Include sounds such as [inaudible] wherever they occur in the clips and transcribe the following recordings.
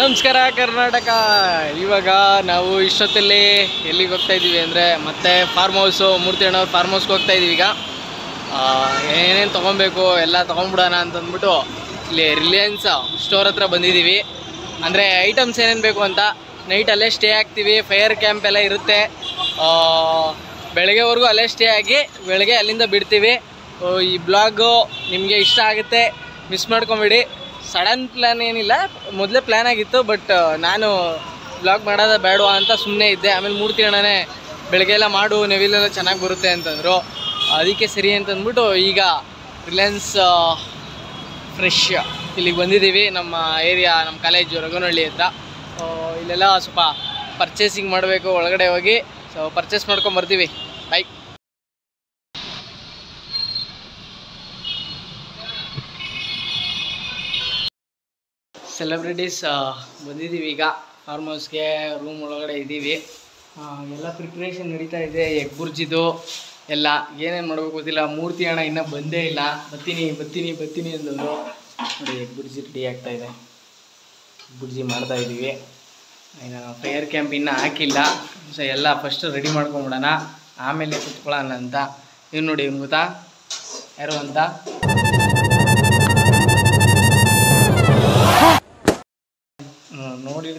ನಮಸ್ಕಾರ, ಕರ್ನಾಟಕ. ಇವಾಗ ನಾವು ಇಷ್ಟೊತ್ತಲ್ಲಿ ಎಲ್ಲಿಗೆ ಹೋಗ್ತಾ ಇದ್ದೀವಿ ಅಂದರೆ ಮತ್ತೆ ಫಾರ್ಮ್ ಹೌಸು ಮೂರ್ತಿ ಅಣ್ಣವ್ರ ಫಾರ್ಮ್ ಹೌಸ್ಗೆ ಹೋಗ್ತಾ ಇದ್ದೀವಿ ಈಗ. ಏನೇನು ತೊಗೊಬೇಕು, ಎಲ್ಲ ತೊಗೊಂಬಿಡೋಣ ಅಂತಂದ್ಬಿಟ್ಟು ಇಲ್ಲಿ ರಿಲಯನ್ಸ್ ಸ್ಟೋರ್ ಹತ್ರ ಬಂದಿದ್ದೀವಿ. ಅಂದರೆ ಐಟಮ್ಸ್ ಏನೇನು ಬೇಕು ಅಂತ ನೈಟ್ ಅಲ್ಲೇ ಸ್ಟೇ ಆಗ್ತೀವಿ. ಫೈರ್ ಕ್ಯಾಂಪ್ ಎಲ್ಲ ಇರುತ್ತೆ. ಬೆಳಗ್ಗೆವರೆಗೂ ಅಲ್ಲೇ ಸ್ಟೇ ಆಗಿ ಬೆಳಗ್ಗೆ ಅಲ್ಲಿಂದ ಬಿಡ್ತೀವಿ. ಈ ಬ್ಲಾಗು ನಿಮಗೆ ಇಷ್ಟ ಆಗುತ್ತೆ ಮಿಸ್ ಮಾಡ್ಕೊಂಬೇಡಿ. ಸಡನ್ ಪ್ಲ್ಯಾನ್ ಏನಿಲ್ಲ. ಮೊದಲೇ ಪ್ಲ್ಯಾನ್ ಆಗಿತ್ತು ಬಟ್ ನಾನು ಬ್ಲಾಗ್ ಮಾಡೋದ ಬೇಡವಾ ಅಂತ ಸುಮ್ಮನೆ ಇದ್ದೆ. ಆಮೇಲೆ ಮೂರ್ತಿ ಅಣ್ಣನೇ ಬೆಳಗ್ಗೆ ಎಲ್ಲ ಮಾಡು ನೆವಿಲೆಲ್ಲ ಚೆನ್ನಾಗಿ ಬರುತ್ತೆ ಅಂತಂದರು. ಅದಕ್ಕೆ ಸರಿ ಅಂತಂದ್ಬಿಟ್ಟು ಈಗ ರಿಲಯನ್ಸ್ ಫ್ರೆಶ್ ಇಲ್ಲಿಗೆ ಬಂದಿದ್ದೀವಿ. ನಮ್ಮ ಏರಿಯಾ ನಮ್ಮ ಕಾಲೇಜು ರಘುನಹಳ್ಳಿ ಹತ್ರ. ಇಲ್ಲೆಲ್ಲ ಸ್ವಲ್ಪ ಪರ್ಚೇಸಿಂಗ್ ಮಾಡಬೇಕು, ಒಳಗಡೆ ಹೋಗಿ. ಸೊ ಪರ್ಚೇಸ್ ಮಾಡ್ಕೊಂಡು ಬರ್ತೀವಿ. ಬೈ ಸೆಲೆಬ್ರಿಟೀಸ್ ಬಂದಿದ್ದೀವಿ. ಈಗ ಫಾರ್ಮ್ ಹೌಸ್ಗೆ ರೂಮ್ ಒಳಗಡೆ ಇದ್ದೀವಿ. ಎಲ್ಲ ಪ್ರಿಪ್ರೇಷನ್ ನಡೀತಾ ಇದೆ. ಎಗ್ ಬುರ್ಜಿದು ಎಲ್ಲ. ಏನೇನು ಮಾಡಬೇಕು ಗೊತ್ತಿಲ್ಲ. ಮೂರ್ತಿ ಅಣ್ಣ ಇನ್ನೂ ಬಂದೇ ಇಲ್ಲ. ಬತ್ತೀನಿ ಬತ್ತೀನಿ ಬತ್ತೀನಿ ಅಂದವರು ನೋಡಿ ಎಗ್ ಬುರ್ಜಿ ರೆಡಿ ಆಗ್ತಾ ಇದೆ. ಬುರ್ಜಿ ಮಾಡ್ತಾ ಇದ್ದೀವಿ. ಇನ್ನು ಫೈರ್ ಕ್ಯಾಂಪ್ ಇನ್ನೂ ಹಾಕಿಲ್ಲ. ಸೊ ಎಲ್ಲ ಫಸ್ಟ್ ರೆಡಿ ಮಾಡ್ಕೊಂಬಿಡೋಣ. ಆಮೇಲೆ ಕುತ್ಕೊಳ್ಳೋಣ ಅಂತ. ಇವ್ನು ನೋಡಿ ಇವ್ನು ಗೊತ್ತಾ? ಯಾರು ಅಂತ?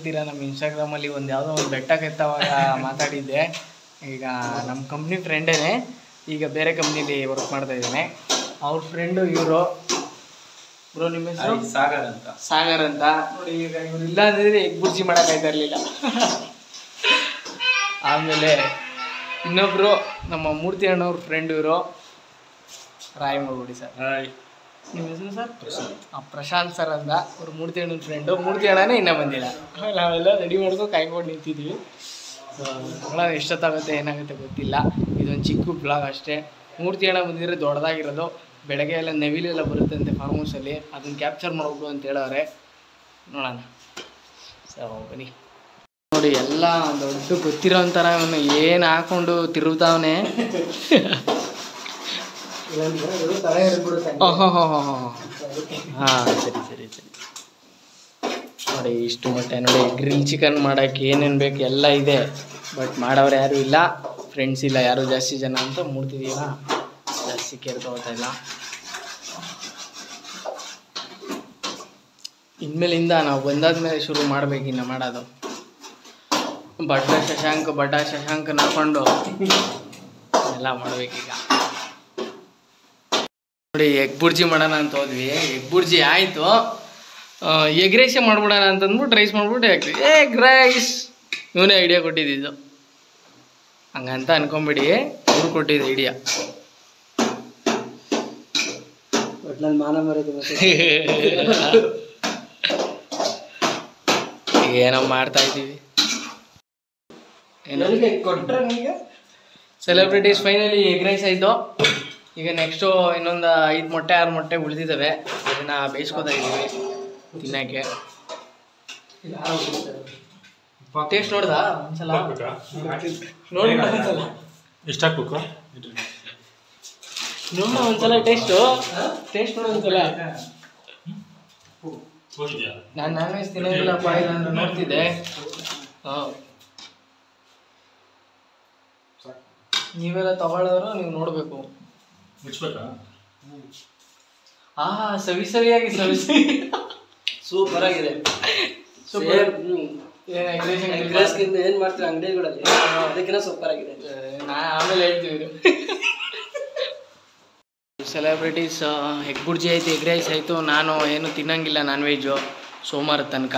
ನೋಡಿರ್ತೀರಾ ನಮ್ಮ ಇನ್ಸ್ಟಾಗ್ರಾಮಲ್ಲಿ ಒಂದು ಯಾವುದೋ ಒಂದು ಬೆಟ್ಟ ಕೆತ್ತವಾಗ ಮಾತಾಡಿದ್ದೆ. ಈಗ ನಮ್ಮ ಕಂಪ್ನಿ ಫ್ರೆಂಡೇ ಈಗ ಬೇರೆ ಕಂಪ್ನಿಲಿ ವರ್ಕ್ ಮಾಡ್ತಾ ಇದ್ದೇನೆ. ಅವ್ರ ಫ್ರೆಂಡು ಇವರು. ಬ್ರೋ ನಿಮ್ಮ ಹೆಸರು? ಸಾಗರ್ ಅಂತ. ಸಾಗರ್ ಅಂತ. ನೋಡಿ ಈಗ ಇವ್ರು ಇಲ್ಲ ಅಂದ್ರೆ ಎಗ್ ಬುರ್ಜಿ ಮಾಡೋಕ್ಕಾಯ್ತಾ ಇರಲಿಲ್ಲ. ಆಮೇಲೆ ಇನ್ನೊಬ್ರು ನಮ್ಮ ಮೂರ್ತಿ ಅಣ್ಣವ್ರ ಫ್ರೆಂಡ್ ಇವರು. ರಾಯ್ ಮಾಡ್ಬಿಡಿ ಸರ್ ಹಾಯ್ ನಿಮ್ಮ ಹೆಸರು ಸರ್? ಪ್ರಶಾಂತ್. ಆ ಪ್ರಶಾಂತ್ ಸರ್ ಅಂತ ಅವ್ರು ಮೂರ್ತಿ ಅಣ್ಣನ ಫ್ರೆಂಡು ಮೂರ್ತಿ ಅಣ್ಣನೇ ಇನ್ನೂ ಬಂದಿಲ್ಲ. ಆಮೇಲೆ ನಾವೆಲ್ಲ ರೆಡಿ ಮಾಡ್ಕೊಂಡು ಕಾಯ್ಕೊಂಡು ನಿಂತಿದ್ದೀವಿ. ಸೊ ನೋಡೋಣ ಎಷ್ಟೊತ್ತಾಗುತ್ತೆ ಏನಾಗುತ್ತೆ ಗೊತ್ತಿಲ್ಲ. ಇದೊಂದು ಚಿಕ್ಕ ಬ್ಲಾಗ್ ಅಷ್ಟೇ. ಮೂರ್ತಿ ಅಣ್ಣ ಬಂದಿದ್ರೆ ದೊಡ್ಡದಾಗಿರೋದು. ಬೆಳಗ್ಗೆ ಎಲ್ಲ ನೆವಿಲೆಲ್ಲ ಬರುತ್ತಂತೆ ಫಾರ್ಮ್ ಹೌಸಲ್ಲಿ ಅದನ್ನ ಕ್ಯಾಪ್ಚರ್ ಮಾಡಬೇಕು ಅಂತ ಹೇಳೋರೆ ನೋಡೋಣ. ಸೊ ಬನ್ನಿ. ನೋಡಿ ಎಲ್ಲ ದೊಡ್ಡ ಗೊತ್ತಿರೋ ಒಂಥರ ಅವನು ಏನು ಹಾಕೊಂಡು ತಿರುಗ್ತಾವನೆ. [laughs] ಹಾಂ ಸರಿ ಸರಿ ಸರಿ. ನೋಡಿ, ಇಷ್ಟು ಮೊಟ್ಟೆ ನೋಡಿ ಗ್ರಿಲ್ ಚಿಕನ್ ಮಾಡೋಕ್ಕೆ ಏನೇನು ಬೇಕು ಎಲ್ಲ ಇದೆ. ಬಟ್ ಮಾಡೋರು ಯಾರೂ ಇಲ್ಲ. ಫ್ರೆಂಡ್ಸ್ ಇಲ್ಲ, ಯಾರು ಜಾಸ್ತಿ ಜನ ಅಂತ ಮೂಡ್ತಿದೀವ ಜಾಸ್ತಿ ಕೇರ್ ಇಲ್ಲ. ಇನ್ಮೇಲಿಂದ ನಾವು ಬಂದಾದ್ಮೇಲೆ ಶುರು ಮಾಡ್ಬೇಕಿನ್ನ ಮಾಡೋದು. ಬಟ್ಟ ಶಶಾಂಕ್ ಬಡ್ಡ ಶಶಾಂಕ್ ಹಾಕೊಂಡು ಎಲ್ಲ ಮಾಡ್ಬೇಕೀಗ. ನೋಡಿ ಎಗ್ ಬುರ್ಜಿ ಮಾಡೋಣ ಅಂತ ಹೋದ್ವಿ. ಎಗ್ ಬುರ್ಜಿ ಆಯಿತು. ಎಗ್ ರೈಸ್ ಮಾಡ್ಬಿಡೋಣ ಅಂತಂದ್ಬಿಟ್ಟು ರೈಸ್ ಮಾಡ್ಬಿಟ್ಟು ಎಗ್ ಎಗ್ ರೈಸ್. ಇವನೇ ಐಡಿಯಾ ಕೊಟ್ಟಿದ್ದು ಹಂಗಂತ ಅನ್ಕೊಂಬಿಡಿ ಅವ್ರು ಕೊಟ್ಟಿದ್ದು ಐಡಿಯಾ ಏನೋ ಮಾಡ್ತಾ ಇದ್ದೀವಿ. ಸೆಲೆಬ್ರಿಟೀಸ್ ಫೈನಲಿ ಎಗ್ ರೈಸ್ ಆಯಿತು. ಈಗ ನೆಕ್ಸ್ಟು ಇನ್ನೊಂದು ಐದು ಮೊಟ್ಟೆ ಆರು ಮೊಟ್ಟೆ ಉಳಿದಿದ್ದಾವೆ ಅದನ್ನು ಬೇಯಿಸ್ಕೊತಾ ಇದ್ದೀವಿ ತಿನ್ನೋಕ್ಕೆ. ಟೇಸ್ಟ್ ನೋಡ್ದಾ? ಒಂದ್ಸಲ? ನೋಡಿ ಒಂದ್ಸಲ? ಎಷ್ಟು ಹಾಕ್ಬೇಕು? ನೋಡ ಒಂದ್ಸಲ ಟೇಸ್ಟು ಟೇಸ್ಟ್ ನೋಡು ಒಂದ್ಸಲ. ನಾನು ನಾನ್ ವೆಜ್ ತಿನ್ನೋದಿಲ್ಲಪ್ಪ ಇಲ್ಲಾಂದ್ರೆ ನೋಡ್ತಿದ್ದೆ. ಹಾಂ. ನೀವೆಲ್ಲ ತಗೊಳ್ಳೋರು ನೀವು ನೋಡಬೇಕು. ಮುಚ್ಬೇಕಾ? ಆ ಸವಿ ಸವಿಯಾಗಿ ಸವಿ ಸವಿ ಸೂಪರ್ ಆಗಿದೆ. ಸೂಪರ್ ಏನು. ಏನ್ ಏನ್ ಅಂಗಡಿಗಳಲ್ಲಿ? ಅದಕ್ಕಿಂತ ಸೂಪರ್ ಆಗಿದೆ. ನಾ ಆಮೇಲೆ ಹೇಳ್ತೀವಿ ಸೆಲೆಬ್ರಿಟೀಸ್ ಎಗ್ ಬುರ್ಜಿ ಆಯ್ತು ಎಗ್ ರೈಸ್ ಆಯಿತು ನಾನು ಏನು ತಿನ್ನಂಗಿಲ್ಲ ನಾನ್ ವೆಜ್ಜು ಸೋಮವಾರ ತನಕ.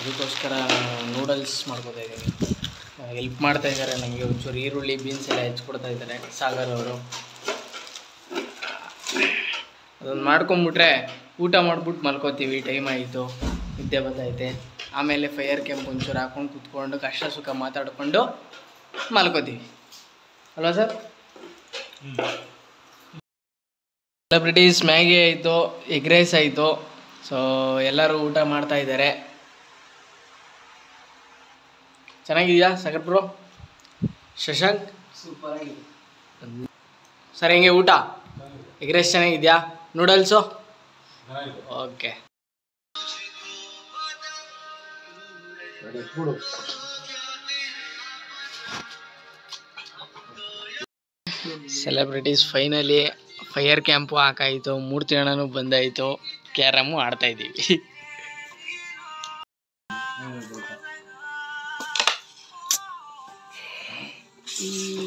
ಅದಕ್ಕೋಸ್ಕರ ನೂಡಲ್ಸ್ ಮಾಡ್ಕೋತಾ ಇದ್ದೀನಿ. ಹೆಲ್ಪ್ ಮಾಡ್ತಾ ಇದ್ದಾರೆ ನನಗೆ ಒಂಚೂರು ಈರುಳ್ಳಿ ಬೀನ್ಸ್ ಎಲ್ಲ ಹೆಚ್ಕೊಡ್ತಾ ಇದ್ದಾರೆ ಸಾಗರ್ ಅವರು. ಅದೊಂದು ಮಾಡ್ಕೊಂಬಿಟ್ರೆ ಊಟ ಮಾಡ್ಬಿಟ್ಟು ಮಲ್ಕೋತೀವಿ ಟೈಮ್ ಆಯಿತು ನಿದ್ದೆ ಬಂದೈತೆ ಆಮೇಲೆ ಫೈರ್ ಕ್ಯಾಂಪ್ ಒಂಚೂರು ಹಾಕೊಂಡು ಕುತ್ಕೊಂಡು ಕಷ್ಟ ಸುಖ ಮಾತಾಡಿಕೊಂಡು ಮಲ್ಕೋತೀವಿ. ಅಲ್ವಾ ಸರ್ ಸೆಲೆಬ್ರಿಟೀಸ್ ಮ್ಯಾಗಿ ಆಯಿತು ಎಗ್ ರೈಸ್ ಆಯಿತು ಸೊ ಎಲ್ಲರೂ ಊಟ ಮಾಡ್ತಾ ಇದ್ದಾರೆ. ಚೆನ್ನಾಗಿದೆಯಾ ಸಗರ್ ಬ್ರೋ ಶಶಾಂಕ್? ಸೂಪರ್ ಆಗಿದೆ. ಸರ್ ಹೆಂಗೆ ಊಟ? ಎಗ್ ರೈಸ್ ಚೆನ್ನಾಗಿದೆಯಾ? Noodles okay celebrities finally fire camp ಹಾಕಾಯಿತು Murthy ಅಣ್ಣನೂ ಬಂದಾಯಿತು ಕ್ಯಾರಮ್ಮು ಆಡ್ತಾ ಇದ್ದೀವಿ.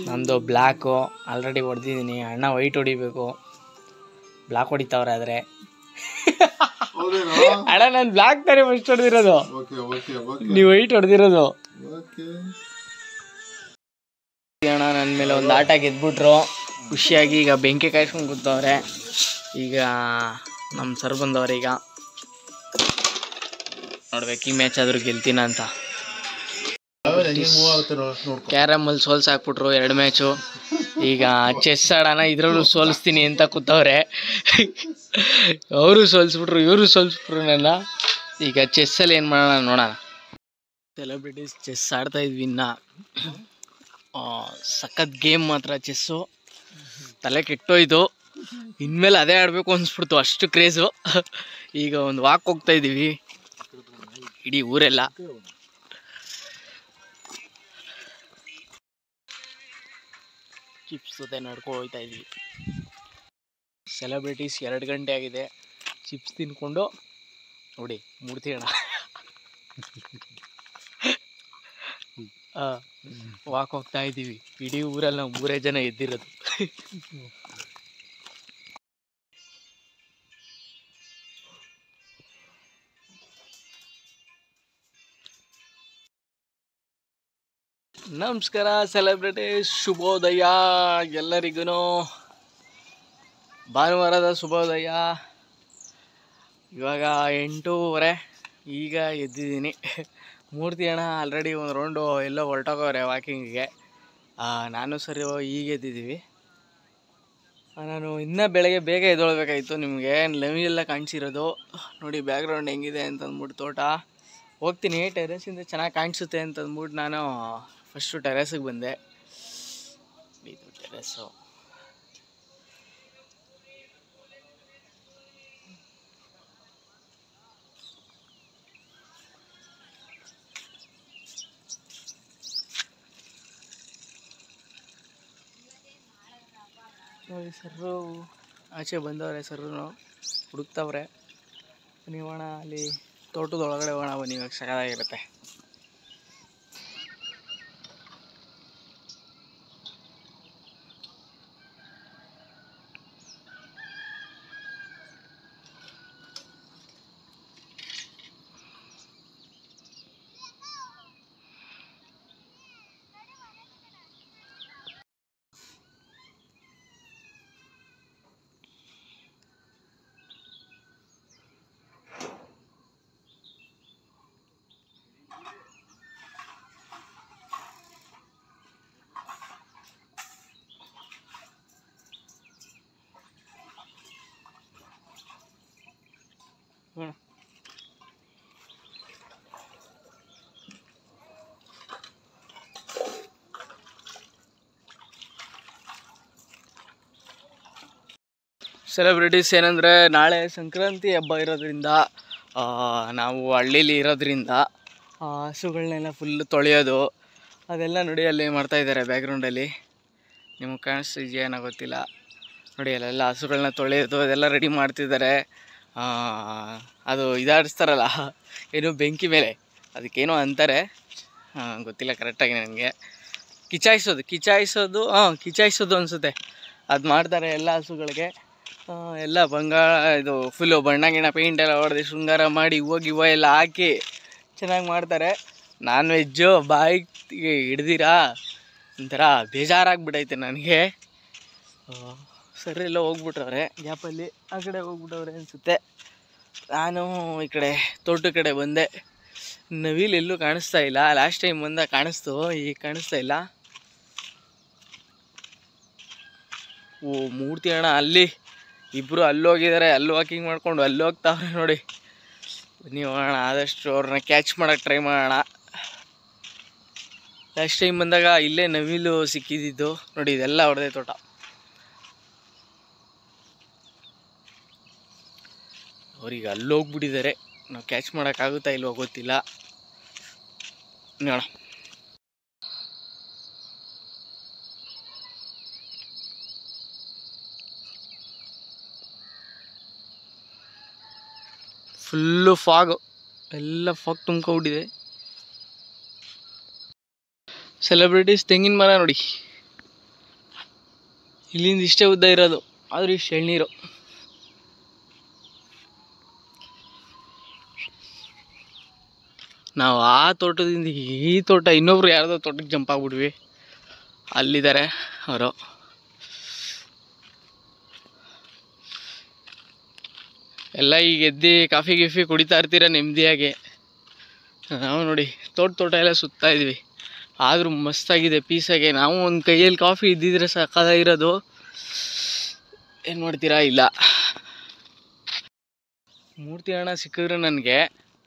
ನಮ್ಮದು ಬ್ಲ್ಯಾಕು ಆಲ್ರೆಡಿ ಹೊಡೆದಿದ್ದೀನಿ ಅಣ್ಣ ವೈಟ್ ಹೊಡಿಬೇಕು. ಬ್ಲ್ಯಾಕ್ ಹೊಡಿತಾವ್ರೆ ಆದರೆ ಅಣ್ಣ ನಾನು ಬ್ಲಾಕ್ ತಾನೇ ಫಸ್ಟ್ ಹೊಡೆದಿರೋದು. ನೀವು ವೈಟ್ ಹೊಡೆದಿರೋದು. ಅಣ್ಣ ನನ್ನ ಮೇಲೆ ಒಂದು ಆಟ ಗೆದ್ಬಿಟ್ರು. ಖುಷಿಯಾಗಿ ಈಗ ಬೆಂಕಿ ಕಾಯ್ಸ್ಕೊಂಡು ಕೂತವ್ರೆ. ಈಗ ನಮ್ಮ ಸರ್ ಬಂದವ್ರೆ ಈಗ ನೋಡ್ಬೇಕು ಈ ಮ್ಯಾಚ್ ಆದ್ರೂ ಗೆಲ್ತೀನ ಅಂತ. ಕ್ಯಾರಮಲ್ಲಿ ಸೋಲ್ಸ್ ಹಾಕ್ಬಿಟ್ರು ಎರಡು ಮ್ಯಾಚು ಈಗ ಚೆಸ್ ಆಡೋಣ, ಇದ್ರಲ್ಲೂ ಸೋಲಿಸ್ತೀನಿ ಅಂತ ಕೂತವ್ರೆ. ಅವರು ಸೋಲಿಸ್ಬಿಟ್ರು, ಇವರು ಸೋಲಿಸ್ಬಿಟ್ರು ನನ್ನ. ಈಗ ಚೆಸ್ಸಲ್ಲಿ ಏನು ಮಾಡೋಣ ನೋಡೋಣ. ಸೆಲೆಬ್ರಿಟೀಸ್ ಚೆಸ್ ಆಡ್ತಾ ಇದ್ವಿ ಇನ್ನ. ಸಖತ್ ಗೇಮ್ ಮಾತ್ರ ಚೆಸ್ಸು ತಲೆ ಕೆಟ್ಟೋಯ್ತು. ಇನ್ಮೇಲೆ ಅದೇ ಆಡಬೇಕು ಅನಿಸ್ಬಿಡ್ತು, ಅಷ್ಟು ಕ್ರೇಜು ಈಗ ಒಂದು ವಾಕ್ ಹೋಗ್ತಾ ಇದ್ದೀವಿ. ಇಡೀ ಊರೆಲ್ಲ. ಚಿಪ್ಸ್ ಜೊತೆ ನಡ್ಕೊ ಹೋಗ್ತಾ ಇದ್ವಿ. ಸೆಲೆಬ್ರಿಟೀಸ್ ಎರಡು ಗಂಟೆ ಆಗಿದೆ. ಚಿಪ್ಸ್ ತಿನ್ಕೊಂಡು ನೋಡಿ ಮೂರ್ತಿ ಅಣ್ಣ ವಾಕ್ ಹೋಗ್ತಾ ಇದ್ದೀವಿ. ಇಡೀ ಊರಲ್ಲಿ ನಾವು ಮೂರೇ ಜನ ಎದ್ದಿರೋದು. ನಮಸ್ಕಾರ ಸೆಲೆಬ್ರಿಟಿ ಶುಭೋದಯ ಎಲ್ಲರಿಗೂ ಭಾನುವಾರದ ಶುಭೋದಯ. ಇವಾಗ ಎಂಟೂವರೆ, ಈಗ ಎದ್ದಿದ್ದೀನಿ. ಮೂರ್ತಿ ಅಣ್ಣ ಆಲ್ರೆಡಿ ಒಂದು ರೌಂಡು ಎಲ್ಲೋ ಹೊರಟೋಗವ್ರೆ ವಾಕಿಂಗಿಗೆ ನಾನು ಸರಿ ಈಗ ಎದ್ದಿದ್ದೀವಿ. ನಾನು ಇನ್ನೂ ಬೆಳಗ್ಗೆ ಬೇಗ ಎದ್ದೊಳ್ಬೇಕಾಗಿತ್ತು ನಿಮಗೆ. ಲವಿ ಎಲ್ಲ ಕಾಣಿಸಿರೋದು? ನೋಡಿ ಬ್ಯಾಕ್ಗ್ರೌಂಡ್ ಹೆಂಗಿದೆ ಅಂತ ಅಂದ್ಬಿಟ್ಟು ತೋಟ. ಹೋಗ್ತೀನಿ ಟೆರೆಸಿಂದ ಚೆನ್ನಾಗಿ ಕಾಣಿಸುತ್ತೆ ಅಂತ ಅಂದ್ಬಿಟ್ಟು ನಾನು ಫಸ್ಟು ಟೆರೆಸಿಗೆ ಬಂದೆ. ಇದು ಟೆರೆಸ್ಸು ನೋಡಿ ಸರ್ರು, ಆಚೆ ಬಂದವ್ರೆ ಸರ್ರು, ಹುಡುಕ್ತವ್ರೆ. ನೀವು ಅಣ್ಣ ಅಲ್ಲಿ ತೋಟದೊಳಗಡೆ ಹೋಗೋಣ ಬನ್ನಿ, ಇವಾಗ ಸಖತ್ತಾಗಿರುತ್ತೆ ಸೆಲೆಬ್ರಿಟೀಸ್ ಏನಂದರೆ ನಾಳೆ ಸಂಕ್ರಾಂತಿ ಹಬ್ಬ ಇರೋದ್ರಿಂದ ನಾವು ಹಳ್ಳೀಲಿ ಇರೋದ್ರಿಂದ ಹಸುಗಳನ್ನೆಲ್ಲ ಫುಲ್ಲು ತೊಳೆಯೋದು, ಅದೆಲ್ಲ ನೋಡಿ ಅಲ್ಲಿ ಮಾಡ್ತಾ ಇದ್ದಾರೆ ಬ್ಯಾಕ್ಗ್ರೌಂಡಲ್ಲಿ ನಿಮಗೆ ಕಾಣಿಸ್ತಿದೆಯಾ ಏನೋ ಗೊತ್ತಿಲ್ಲ. ನೋಡಿ ಅಲ್ಲೆಲ್ಲ ಹಸುಗಳನ್ನ ತೊಳೆಯೋದು, ಅದೆಲ್ಲ ರೆಡಿ ಮಾಡ್ತಿದ್ದಾರೆ. ಅದು ಇದಾಡಿಸ್ತಾರಲ್ಲ, ಏನು ಬೆಂಕಿ ಮೇಲೆ, ಅದಕ್ಕೇನೋ ಅಂತಾರೆ. ಗೊತ್ತಿಲ್ಲ ಕರೆಕ್ಟಾಗಿ ನನಗೆ. ಕಿಚಾಯಿಸೋದು ಕಿಚಾಯಿಸೋದು ಹಾಂ ಕಿಚಾಯಿಸೋದು ಅನಿಸುತ್ತೆ. ಅದು ಮಾಡ್ತಾರೆ ಎಲ್ಲ ಹಸುಗಳಿಗೆ. ಎಲ್ಲ ಬಂಗಾಳ ಇದು ಫುಲ್ಲು ಬಣ್ಣ ಗಿಣ್ಣ ಪೇಂಟ್ ಎಲ್ಲ ಹೊಡೆದು ಶೃಂಗಾರ ಮಾಡಿ ಹೋಗಿ ಗಿವ ಎಲ್ಲ ಹಾಕಿ ಚೆನ್ನಾಗಿ ಮಾಡ್ತಾರೆ. ನಾನ್ ವೆಜ್ಜು ಬಾಯಿಗೆ ಹಿಡ್ದಿರಾ? ಒಂಥರ ಬೇಜಾರಾಗ್ಬಿಟ್ಟೈತೆ ನನಗೆ. ಸರಿ ಎಲ್ಲ ಹೋಗ್ಬಿಟ್ರವ್ರೆ ಗ್ಯಾಪಲ್ಲಿ ಆ ಕಡೆ ಹೋಗ್ಬಿಟ್ಟವ್ರೆ ಅನಿಸುತ್ತೆ. ನಾನು ಈ ಕಡೆ ತೋಟದ ಕಡೆ ಬಂದೆ. ನವಿಲು ಎಲ್ಲೂ ಕಾಣಿಸ್ತಾ ಇಲ್ಲ. ಲಾಸ್ಟ್ ಟೈಮ್ ಬಂದಾಗ ಕಾಣಿಸ್ತು, ಈಗ ಕಾಣಿಸ್ತಾ ಇಲ್ಲ. ಓ, ಮೂರ್ತಿ ಅಣ್ಣ ಅಲ್ಲಿ. ಇಬ್ಬರು ಅಲ್ಲಿ ಹೋಗಿದ್ದಾರೆ ಅಲ್ಲಿ ವಾಕಿಂಗ್ ಮಾಡ್ಕೊಂಡು ಅಲ್ಲಿ ಹೋಗ್ತಾವ್ರೆ ನೋಡಿ. ನೀವು ಮಾಡೋಣ ಆದಷ್ಟು ಅವ್ರನ್ನ ಕ್ಯಾಚ್ ಮಾಡೋಕೆ ಟ್ರೈ ಮಾಡೋಣ. ಲಾಸ್ಟ್ ಟೈಮ್ ಬಂದಾಗ ಇಲ್ಲೇ ನವಿಲು ಸಿಕ್ಕಿದ್ದು ನೋಡಿ, ಇದೆಲ್ಲ ಹೊಡೆದೆ ತೋಟ. ಅವ್ರಿಗೆ ಅಲ್ಲಿ ಹೋಗ್ಬಿಟ್ಟಿದ್ದಾರೆ. ನಾವು ಕ್ಯಾಚ್ ಮಾಡೋಕ್ಕಾಗುತ್ತಾ ಇಲ್ವೋ ಗೊತ್ತಿಲ್ಲ. ನೋಡ ಫುಲ್ಲು ಫಾಗು ಎಲ್ಲ ಫಾಗ್ ತುಂಬ್ಕೊಂಡ್ಬಿಟ್ಟಿದೆ ಸೆಲೆಬ್ರಿಟೀಸ್ ತೆಂಗಿನ ಮರ ನೋಡಿ. ಇಲ್ಲಿಂದ ಇಷ್ಟೇ ಉದ್ದ ಇರೋದು. ಆದರೆ ಇಷ್ಟು ಎಳ್ನೀರು. ನಾವು ಆ ತೋಟದಿಂದ ಈ ತೋಟ ಇನ್ನೊಬ್ರು ಯಾರದೋ ತೋಟಕ್ಕೆ ಜಂಪ್ ಆಗ್ಬಿಟ್ವಿ. ಅಲ್ಲಿದ್ದಾರೆ ಅವರು. ಎಲ್ಲ ಈಗ ಎದ್ದು ಕಾಫಿ ಗಿಫಿ ಕುಡಿತಾ ಇರ್ತೀರ ನೆಮ್ಮದಿಯಾಗೆ. ನಾವು ನೋಡಿ, ತೋಟ ತೋಟ ಎಲ್ಲ ಸುತ್ತಾ ಇದ್ವಿ. ಆದರೂ ಮಸ್ತಾಗಿದೆ ಪೀಸಾಗೆ ನಾವು ಒಂದು ಕೈಯಲ್ಲಿ ಕಾಫಿ ಇದ್ದಿದ್ರೆ ಸಾಕಾಗಿರೋದು. ಏನು ಮಾಡ್ತೀರಾ? ಇಲ್ಲ. ಮೂರ್ತಿ ಹಣ ಸಿಕ್ಕಿದ್ರು ನನಗೆ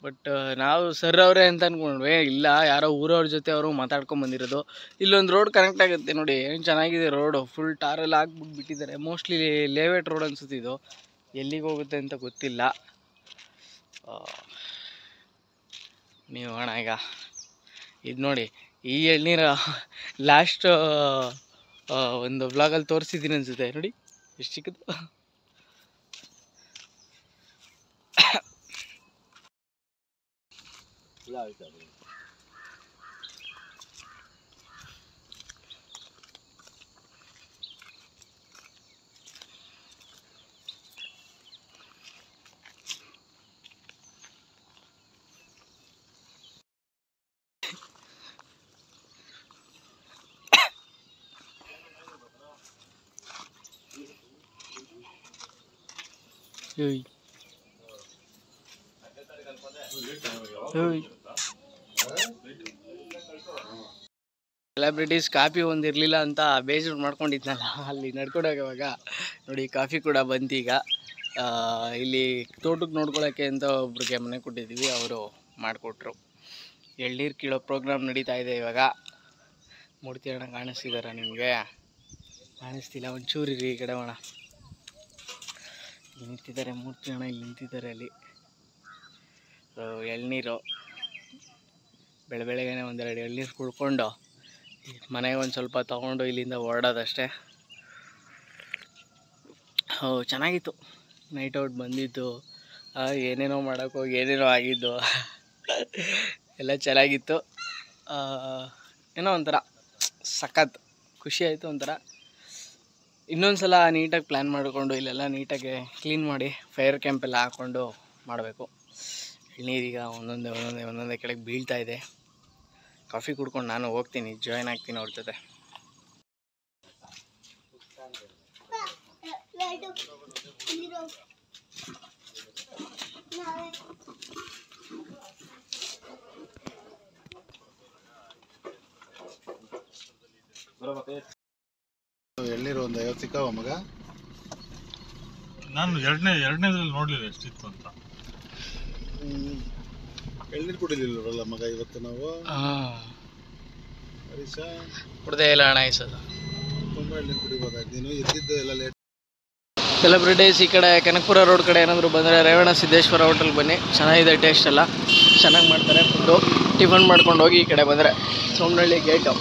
ಬಟ್ ನಾವು ಸರ್ ಅವರೇ ಅಂತ ಅಂದ್ಕೊಂಡ್ವಿ ಇಲ್ಲ, ಯಾರೋ ಊರವ್ರ ಜೊತೆ ಅವರು ಮಾತಾಡ್ಕೊಂಬಂದಿರೋದು ಇಲ್ಲೊಂದು ರೋಡ್ ಕನೆಕ್ಟ್ ಆಗುತ್ತೆ ನೋಡಿ. ಏನು ಚೆನ್ನಾಗಿದೆ ರೋಡು ಫುಲ್ ಟಾರೆಲ್ಲ ಹಾಕ್ಬಿಟ್ಟು ಬಿಟ್ಟಿದ್ದಾರೆ. ಮೋಸ್ಟ್ಲಿ ಲೇವೇಟ್ ರೋಡ್ ಅನಿಸುತ್ತಿದ್ದು ಎಲ್ಲಿಗೆ ಹೋಗುತ್ತೆ ಅಂತ ಗೊತ್ತಿಲ್ಲ. ನೀವು ಅಣ್ಣ, ಈಗ ಇದು ನೋಡಿ, ಈ ಎಳ್ನೀರ ಲಾಸ್ಟ್ ಒಂದು ಬ್ಲಾಗಲ್ಲಿ ತೋರಿಸಿದ್ದೀನಿ ಅನಿಸುತ್ತೆ. ನೋಡಿ, ಎಷ್ಟು ಚಿಕ್ಕದು. ಏಯ್. ಏಯ್. ಸೆಲೆಬ್ರಿಟೀಸ್ ಕಾಫಿ ಒಂದು ಇರಲಿಲ್ಲ ಅಂತ ಬೇಜಾರು ಮಾಡ್ಕೊಂಡಿದ್ನಲ್ಲ, ಅಲ್ಲಿ ನಡ್ಕೊಂಡೋಗುವಾಗ ನೋಡಿ ಕಾಫಿ ಕೂಡ ಬಂತೀಗ ಇಲ್ಲಿ ತೋಟಕ್ಕೆ ನೋಡ್ಕೊಳ್ಳೋಕ್ಕೆ ಅಂತ ಒಬ್ರಿಗೆ ಮನೆ ಕೊಟ್ಟಿದ್ದೀವಿ, ಅವರು ಮಾಡಿಕೊಟ್ರು. ಎಳ್ನೀರು ಕೀಳೋ ಪ್ರೋಗ್ರಾಮ್ ನಡೀತಾ ಇದೆ ಇವಾಗ. ಮೂರ್ತಿ ಅಣ್ಣ ಕಾಣಿಸ್ತಿದಾರ ನಿಮಗೆ? ಕಾಣಿಸ್ತಿಲ್ಲ, ಒಂಚೂರು ಈ ಕಡೆ ಅಣ್ಣ ಇಲ್ಲಿ ನಿಂತಿದ್ದಾರೆ ಮೂರು ಜನ ಇಲ್ಲಿ ನಿಂತಿದ್ದಾರೆ ಅಲ್ಲಿ. ಎಳ್ನೀರು. ಬೆಳೆ ಬೆಳಗ್ಗೆನೆ ಒಂದೆರಡು ಎಳ್ನೀರು ಕುಡ್ಕೊಂಡು ಮನೆಗೆ ಒಂದು ಸ್ವಲ್ಪ ತೊಗೊಂಡು ಇಲ್ಲಿಂದ ಹೊರಡೋದಷ್ಟೇ. ಹೋ ಚೆನ್ನಾಗಿತ್ತು. ನೈಟ್ ಔಟ್ ಬಂದಿದ್ದು. ಏನೇನೋ ಮಾಡೋಕ್ಕೆ ಹೋಗಿ ಏನೇನೋ ಆಗಿದ್ದು. ಎಲ್ಲ ಚೆನ್ನಾಗಿತ್ತು. ಏನೋ ಒಂಥರ ಸಖತ್. ಖುಷಿ ಆಯಿತು ಒಂಥರ. ಇನ್ನೊಂದು ಸಲ ನೀಟಾಗಿ ಪ್ಲ್ಯಾನ್ ಮಾಡಿಕೊಂಡು ಇಲ್ಲೆಲ್ಲ ನೀಟಾಗಿ ಕ್ಲೀನ್ ಮಾಡಿ ಫೈರ್ ಕ್ಯಾಂಪ್ ಎಲ್ಲ ಹಾಕ್ಕೊಂಡು ಮಾಡಬೇಕು. ಎಳ್ನೀರೀಗ ಒಂದೊಂದೇ ಒಂದೊಂದೇ ಒಂದೊಂದೇ ಕೆಳಗೆ ಬೀಳ್ತಾ ಇದೆ. ಕಾಫಿ ಕುಡ್ಕೊಂಡು ನಾನು ಹೋಗ್ತೀನಿ ಜಾಯ್ನ್ ಆಗ್ತೀನಿ ಅವ್ರ ಜೊತೆ. ಎಳ್ನೀರು ಒಂದು ಐವತ್ತು ಸಿಕ್ಕಾವ ಮಗ? ನಾನು ಎರಡನೇ ಎರಡನೇದ್ರಲ್ಲಿ ನೋಡಲಿಲ್ಲ ಎಷ್ಟಿತ್ತು ಅಂತ. ಎಳ್ನೀರು ಕುಡಿಲಿಲ್ಲವಲ್ಲ ಮಗ ಇವತ್ತು ನಾವು? ಹರೀಶ? ಕುಡ್ದೇ ಇಲ್ಲ ಅಣ್ಣ ಸರ್ ತುಂಬ ಎಳ್ನೀರು ಕುಡಿಬೋದಾಗಿ ನೀನು ಎದ್ದಿದ್ದು ಎಲ್ಲ ಲೇಟ್ ಸೆಲೆಬ್ರಿಟೀಸ್ ಈ ಕಡೆ ಕನಕಪುರ ರೋಡ್ ಕಡೆ ಏನಾದರೂ ಬಂದರೆ ರೇವಣ ಸಿದ್ದೇಶ್ವರ ಹೋಟೆಲ್ಗೆ ಬನ್ನಿ. ಚೆನ್ನಾಗಿದೆ ಟೇಸ್ಟ್ ಎಲ್ಲ. ಚೆನ್ನಾಗಿ ಮಾಡ್ತಾರೆ ಫುಡ್ಡು ಟಿಫನ್ ಮಾಡ್ಕೊಂಡು ಹೋಗಿ ಈ ಕಡೆ ಬಂದರೆ. ಸೋಮನಹಳ್ಳಿ ಗೇಟು